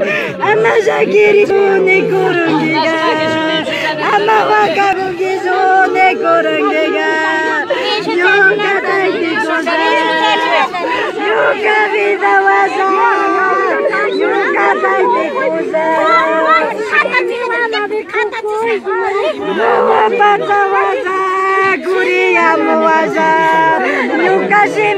اما شاکری جونه کرنگیگا اما واکابونگی جونه کرنگیگا یوکا تایتی کوزا یوکا بیدا واسا یوکا تایتی کوزا ماما باتا واسا گوری امو واسا یوکا شیم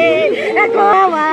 Coca-Cola.